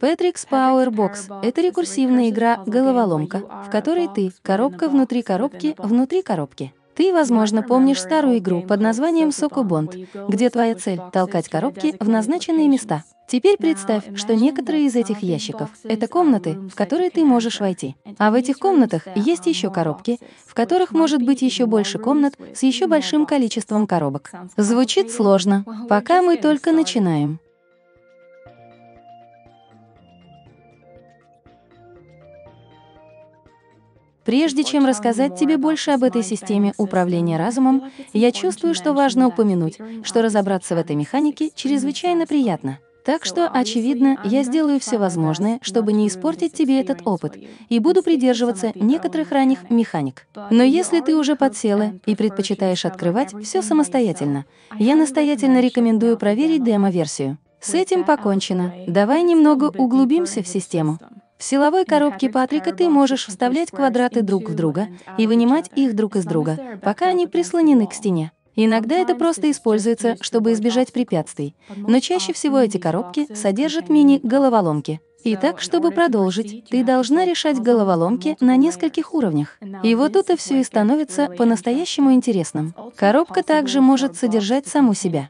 Patrick's Power Box — это рекурсивная игра «Головоломка», в которой ты — коробка внутри коробки внутри коробки. Ты, возможно, помнишь старую игру под названием Сокубонд, где твоя цель — толкать коробки в назначенные места. Теперь представь, что некоторые из этих ящиков — это комнаты, в которые ты можешь войти. А в этих комнатах есть еще коробки, в которых может быть еще больше комнат с еще большим количеством коробок. Звучит сложно. Пока мы только начинаем. Прежде чем рассказать тебе больше об этой системе управления разумом, я чувствую, что важно упомянуть, что разобраться в этой механике чрезвычайно приятно. Так что, очевидно, я сделаю все возможное, чтобы не испортить тебе этот опыт, и буду придерживаться некоторых ранних механик. Но если ты уже подсела и предпочитаешь открывать все самостоятельно, я настоятельно рекомендую проверить демо-версию. С этим покончено. Давай немного углубимся в систему. В силовой коробке Патрика ты можешь вставлять квадраты друг в друга и вынимать их друг из друга, пока они прислонены к стене. Иногда это просто используется, чтобы избежать препятствий, но чаще всего эти коробки содержат мини-головоломки. Итак, чтобы продолжить, ты должна решать головоломки на нескольких уровнях. И вот тут и все и становится по-настоящему интересным. Коробка также может содержать саму себя.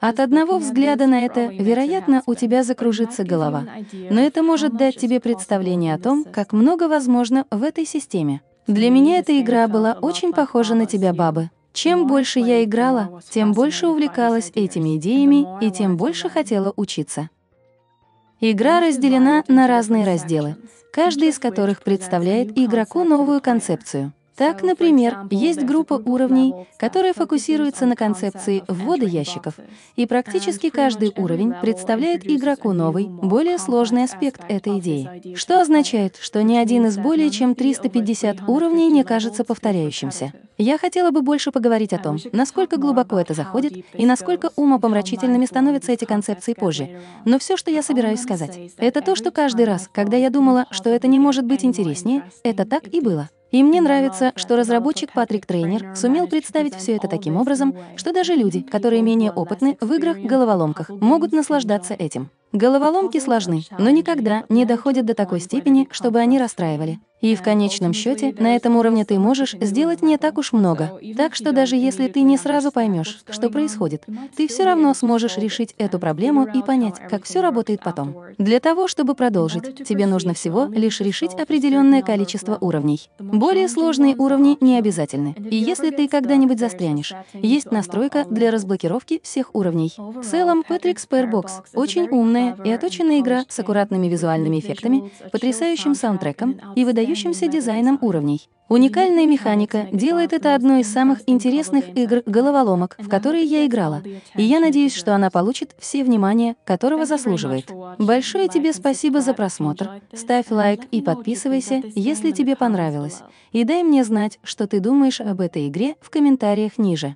От одного взгляда на это, вероятно, у тебя закружится голова. Но это может дать тебе представление о том, как много возможно в этой системе. Для меня эта игра была очень похожа на тебя, бабы. Чем больше я играла, тем больше увлекалась этими идеями и тем больше хотела учиться. Игра разделена на разные разделы, каждый из которых представляет игроку новую концепцию. Так, например, есть группа уровней, которая фокусируется на концепции ввода ящиков, и практически каждый уровень представляет игроку новый, более сложный аспект этой идеи, что означает, что ни один из более чем 350 уровней не кажется повторяющимся. Я хотела бы больше поговорить о том, насколько глубоко это заходит и насколько умопомрачительными становятся эти концепции позже. Но все, что я собираюсь сказать, это то, что каждый раз, когда я думала, что это не может быть интереснее, это так и было. И мне нравится, что разработчик Патрик Трейнер сумел представить все это таким образом, что даже люди, которые менее опытны в играх-головоломках, могут наслаждаться этим. Головоломки сложны, но никогда не доходят до такой степени, чтобы они расстраивали. И в конечном счете на этом уровне ты можешь сделать не так уж много. Так что даже если ты не сразу поймешь, что происходит, ты все равно сможешь решить эту проблему и понять, как все работает потом. Для того, чтобы продолжить, тебе нужно всего лишь решить определенное количество уровней. Более сложные уровни не обязательны. И если ты когда-нибудь застрянешь, есть настройка для разблокировки всех уровней. В целом, Patrick Sparebox — очень умная и оточенная игра с аккуратными визуальными эффектами, потрясающим саундтреком и выдающим выдающимся дизайном уровней. Уникальная механика делает это одной из самых интересных игр головоломок, в которые я играла, и я надеюсь, что она получит все внимание, которого заслуживает. Большое тебе спасибо за просмотр. Ставь лайк и подписывайся, если тебе понравилось. И дай мне знать, что ты думаешь об этой игре в комментариях ниже.